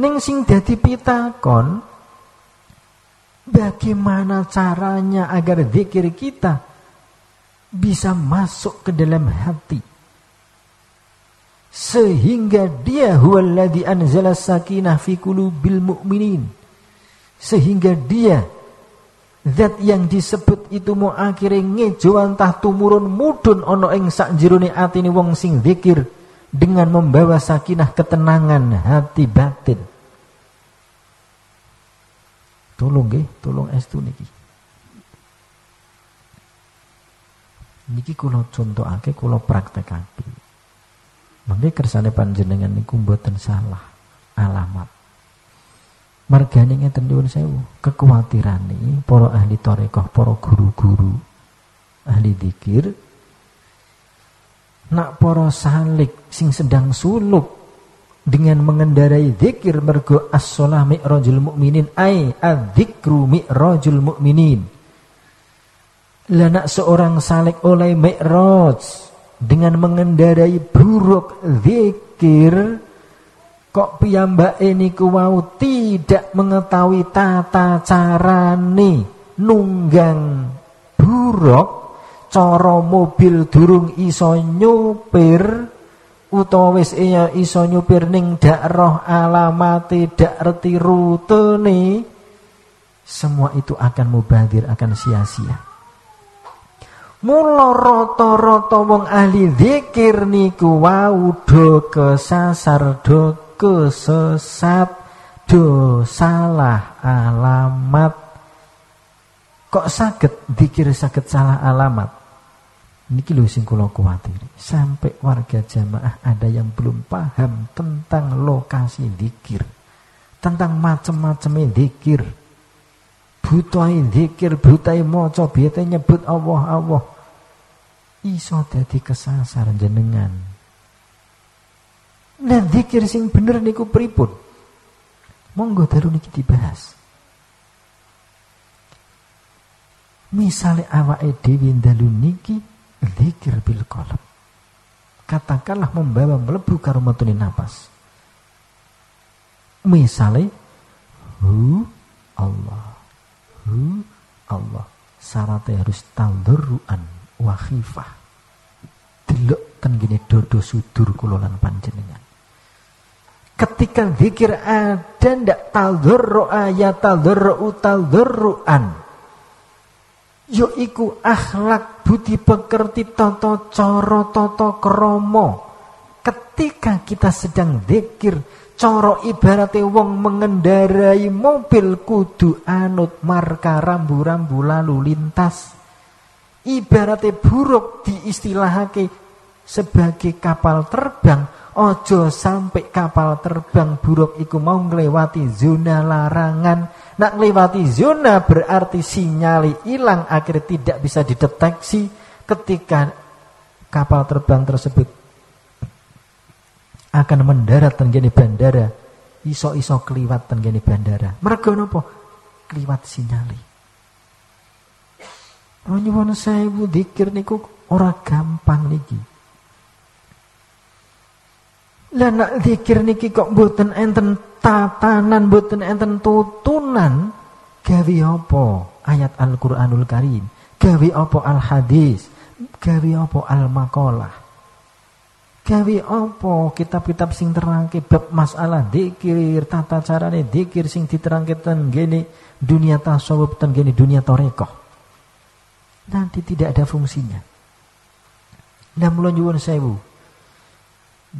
Ning sing dadi pitakon bagaimana caranya agar zikir kita bisa masuk ke dalam hati? Sehingga dia huwallazi anzala sakinah fi qulubil mu'minin. Sehingga dia zat yang disebut itu mau akhirnya ngejo antah tumurun mudun ono ing sak jerone atine wong sing zikir dengan membawa sakinah ketenangan hati batin tolong nggih tolong estu niki. Niki kula contohake kula praktekake. Mangke kersane panjenengan niku mboten salah alamat. Margane ngeten nyuwun sewu, kekhawatiran para ahli tarekah, para guru-guru ahli dikir nak para salik sing sedang suluk dengan mengendarai zikir mergo as-shalah mi'rajul mukminin ai adzikru mi'rajul mukminin. Lah nak seorang salik oleh mi'raj dengan mengendarai buruk zikir kok piyambak ini wau tidak mengetahui tata carane nunggang buruk cara mobil durung iso nyupir utawa wis iya iso nyupir ning dak roh alamate dak reti rutene semua itu akan mubadir akan sia-sia Mula rata-rata wong ahli zikir niku wau do kesasar do kesesat do salah alamat. Kok saged zikir saged salah alamat? Niki lho sing kula kuwatir. Sampai warga jamaah ada yang belum paham tentang lokasi zikir. Tentang macam-macam zikir butai zikir, butai maca, biate nyebut Allah Allah. Iso dadi kesasar jenengan. Nah zikir sing bener niku pripun? Monggo daru niki dibahas. Misalnya awake dhewe dalu niki zikir bil qalb. Katakanlah membawa melebu karo napas. Misalnya hu Allah hu Allah syaratnya harus taldurruan wa khifah delok ten gini dodo sudur kulolan panjenengan ketika zikir ada ndak taldurru ayat taldurru taldurruan yo iku akhlak budi pekerti toto coro toto kromo ketika kita sedang zikir Coro ibaratnya wong mengendarai mobil kudu anut marka rambu-rambu lalu lintas. Ibaratnya buruk diistilahake sebagai kapal terbang. Ojo sampai kapal terbang buruk iku mau ngelewati zona larangan. Nak ngelewati zona berarti sinyali hilang akhirnya tidak bisa dideteksi ketika kapal terbang tersebut akan mendarat tenggene bandara. Iso-iso keliwat tenggene bandara. Mergo napa kliwat sinyali. Nyuwun sewu dikir niku ora gampang niki. Lah nak dikir niki kok mboten enten tatanan mboten enten tutunan gawe apa? Ayat Al-Qur'anul Karim. Gawe apa al-hadis? Gawe apa al-maqalah? Gawe apa kitab-kitab sing terangke bab masalah dikir tata carane dikir sing diterangke ten dunia tasawuf ten dunia torekoh. Nanti tidak ada fungsinya. Nah mulai nyuwun sewu.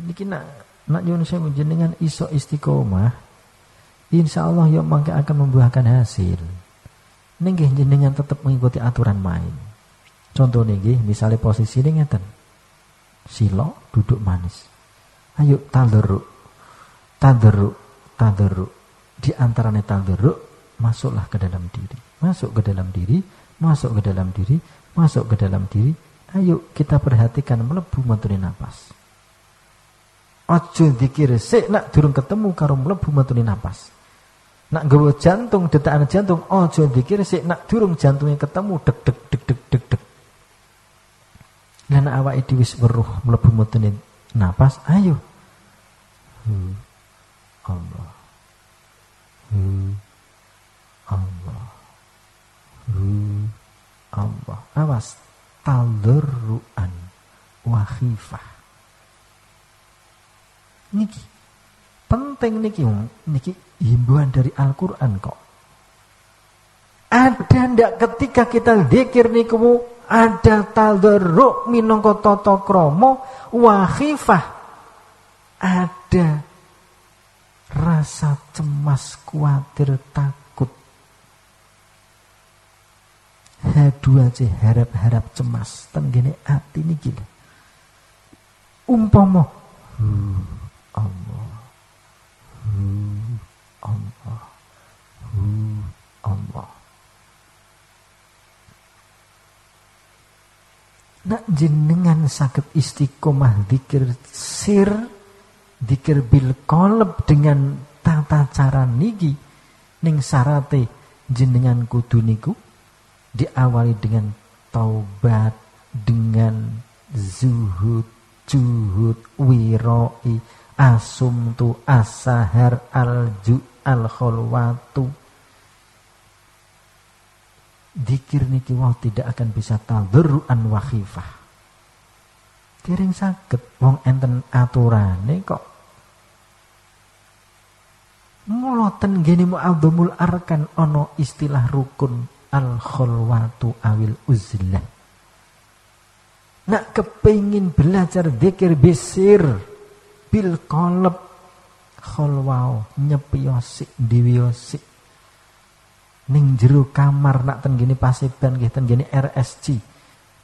Niki nak nak nyuwun sewu jenengan iso istiqomah Insya Allah ya mangke akan membuahkan hasil. Nenggih jenengan tetap mengikuti aturan main. Contoh nggih, misalnya posisi ini ngeten. Silo duduk manis. Ayo tadarruk tadarruk tadarruk di antaranya tadarruk masuklah ke dalam diri. Masuk ke dalam diri masuk ke dalam diri masuk ke dalam diri. Ayo kita perhatikan melebu maturi napas. Ojo dikir sik nak durung ketemu karo mlebu maturi napas. Nak gue jantung, detakan jantung, oh jual pikir sih nak durung jantungnya ketemu deg deg deg deg deg deg. Lan awak itu wis beruh, melebu mutunin napas, ayo. Hmm. Allah. Hmm. Allah. Hmm. Allah. Awas tadarruan ru'an. Wahifah. Niki penting niki niki himbauan dari Al-Qur'an kok. Ada ndak ketika kita zikir niku ada tadarru minangka tata krama wa khifah ada rasa cemas khawatir takut. Hadu aja harap-harap cemas tenggene ati niki umpama hmm. Allah hu Allah. Hu Allah nak jenengan sakit istiqomah dikir sir dikir bil kolab dengan tata cara niki ning sarate jenengan kudu niku diawali dengan taubat dengan zuhud juhud wiroi asumtu asahar alju al kholwatu dikir niki wau tidak akan bisa tadarruan wa khifah. Tiring wong enten aturane kok. Muloten gini mu'adzamul arkan ono istilah rukun al kholwatu awil uzlah. Nak kepingin belajar dikir bisir bil kolep kholwau nyepiyosik diwiosik ning jero kamar nak ten gini pasiban nggih ten gini RSC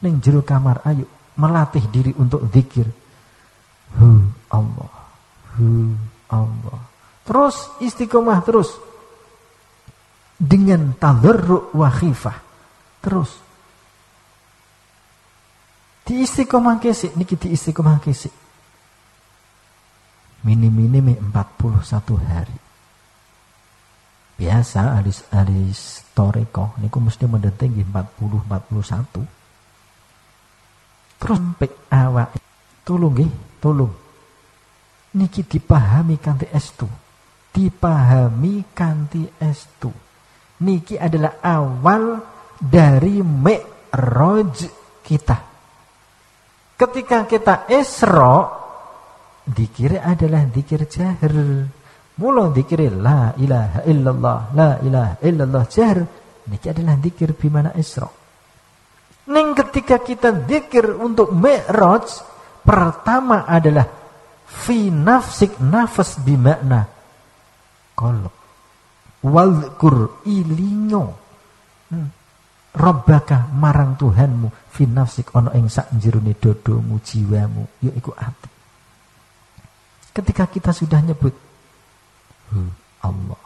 ning jero kamar ayo melatih diri untuk zikir. Hu Allah hu Allah. Terus istiqomah terus. Dengan tadarru wa khifah. Terus. Di istiqomah kesik niki di istiqomah kesik minim-minim 41 hari. Biasa alis alis toreko niku mesti mendeting 40 41 terus sampai awak tolong nggih tolong. Niki dipahami kanthi estu dipahami kanthi estu niki adalah awal dari mi'raj kita. Ketika kita Isra dikir adalah dikir jahar. Mula dikir la ilaha illallah, la ilaha illallah jahar. Niki adalah dikir bimana isra. Ning ketika kita dikir untuk mi'raj, pertama adalah fi nafsik nafas bimakna kolok. Walkur ilingo. Hmm. Rabbaka marang Tuhanmu fi nafsik ono ing sak jerone dodomu jiwamu yaiku ati. Ketika kita sudah nyebut Hu Allah,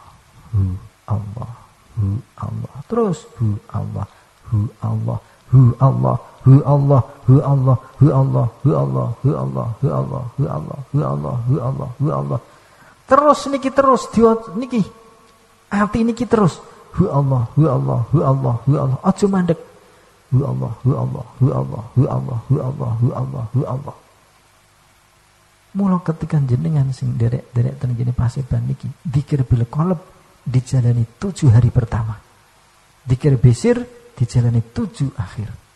Hu Allah, Hu Allah. Terus Hu Allah, Hu Allah, Hu Allah, Hu Allah, Hu Allah, Hu Allah, Hu Allah, Hu Allah, Hu Allah, Hu Allah, Hu Allah, Hu Allah, Hu Allah. Terus niki terus dia niki hati niki terus Hu Allah, Hu Allah, Hu Allah, Hu Allah. Aja mandek. Hu Allah, Hu Allah, Hu Allah, Hu Allah, Hu Allah, Hu Allah, Hu Allah. Mula ketika jenengan sing derek-derek ten gini pasiban niki dikir bil kolab dijalani tujuh hari pertama. Dikir besir dijalani tujuh akhir.